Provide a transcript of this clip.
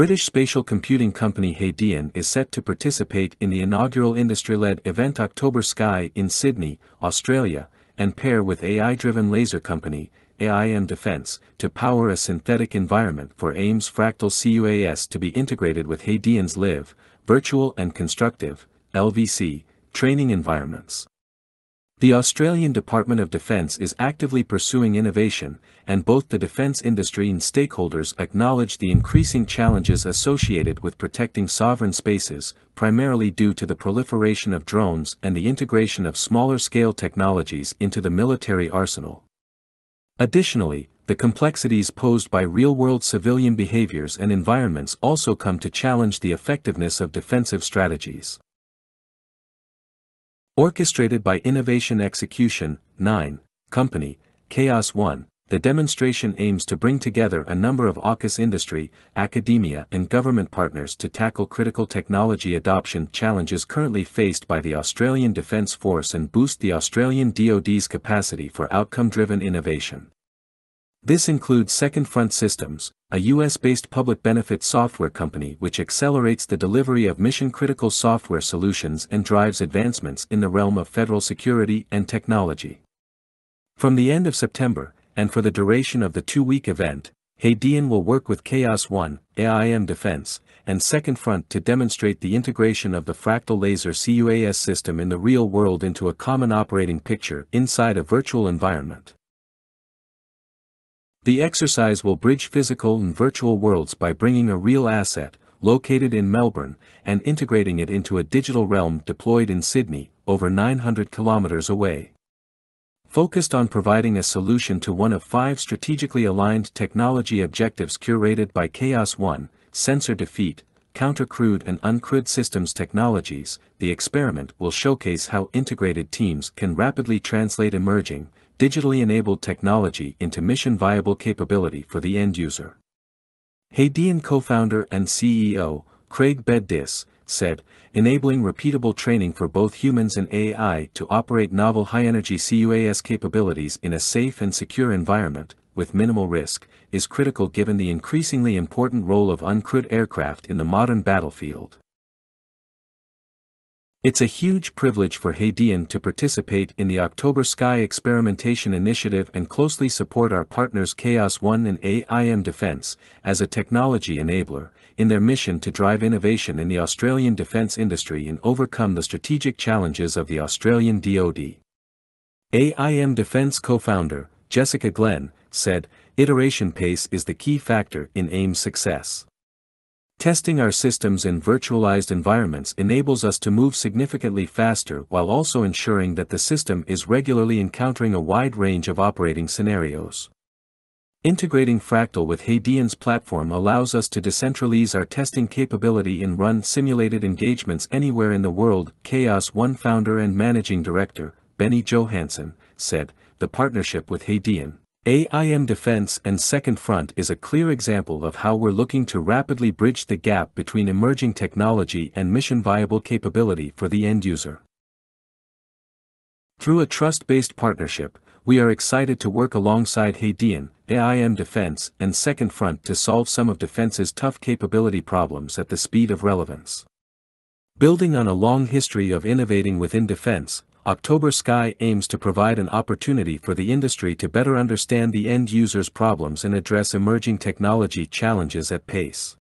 British spatial computing company Hadean is set to participate in the inaugural industry-led event October Sky in Sydney, Australia, and pair with AI-driven laser company, AIM Defence, to power a synthetic environment for AIM's Fractl CUAS to be integrated with Hadean's Live, Virtual and Constructive, LVC, training environments. The Australian Department of Defence is actively pursuing innovation, and both the defence industry and stakeholders acknowledge the increasing challenges associated with protecting sovereign spaces, primarily due to the proliferation of drones and the integration of smaller-scale technologies into the military arsenal. Additionally, the complexities posed by real-world civilian behaviors and environments also come to challenge the effectiveness of defensive strategies. Orchestrated by Innovation Execution, 9, Company, Chaos 1, the demonstration aims to bring together a number of AUKUS industry, academia and government partners to tackle critical technology adoption challenges currently faced by the Australian Defence Force and boost the Australian DoD's capacity for outcome-driven innovation. This includes Second Front Systems, a US-based public benefit software company which accelerates the delivery of mission-critical software solutions and drives advancements in the realm of federal security and technology. From the end of September, and for the duration of the two-week event, Hadean will work with Chaos One, AIM Defence, and Second Front to demonstrate the integration of the Fractl laser CUAS system in the real world into a common operating picture inside a virtual environment. The exercise will bridge physical and virtual worlds by bringing a real asset, located in Melbourne, and integrating it into a digital realm deployed in Sydney, over 900 kilometers away. Focused on providing a solution to one of five strategically aligned technology objectives curated by Chaos One, sensor defeat, counter-crewed and uncrewed systems technologies, the experiment will showcase how integrated teams can rapidly translate emerging, digitally enabled technology into mission-viable capability for the end user. Hadean co-founder and CEO, Craig Beddis, said, enabling repeatable training for both humans and AI to operate novel high-energy CUAS capabilities in a safe and secure environment, with minimal risk, is critical given the increasingly important role of uncrewed aircraft in the modern battlefield. It's a huge privilege for Hadean to participate in the October Sky Experimentation Initiative and closely support our partners Chaos One and AIM Defence, as a technology enabler, in their mission to drive innovation in the Australian defence industry and overcome the strategic challenges of the Australian DoD. AIM Defence co-founder, Jessica Glenn, said, iteration pace is the key factor in AIM's success. Testing our systems in virtualized environments enables us to move significantly faster while also ensuring that the system is regularly encountering a wide range of operating scenarios. Integrating Fractl with Hadean's platform allows us to decentralize our testing capability and run simulated engagements anywhere in the world, Chaos One founder and managing director, Benny Johansson, said, the partnership with Hadean AIM Defence and Second Front is a clear example of how we're looking to rapidly bridge the gap between emerging technology and mission-viable capability for the end user. Through a trust-based partnership, we are excited to work alongside Hadean, AIM Defence and Second Front to solve some of defense's tough capability problems at the speed of relevance. Building on a long history of innovating within defense, October Sky aims to provide an opportunity for the industry to better understand the end user's problems and address emerging technology challenges at pace.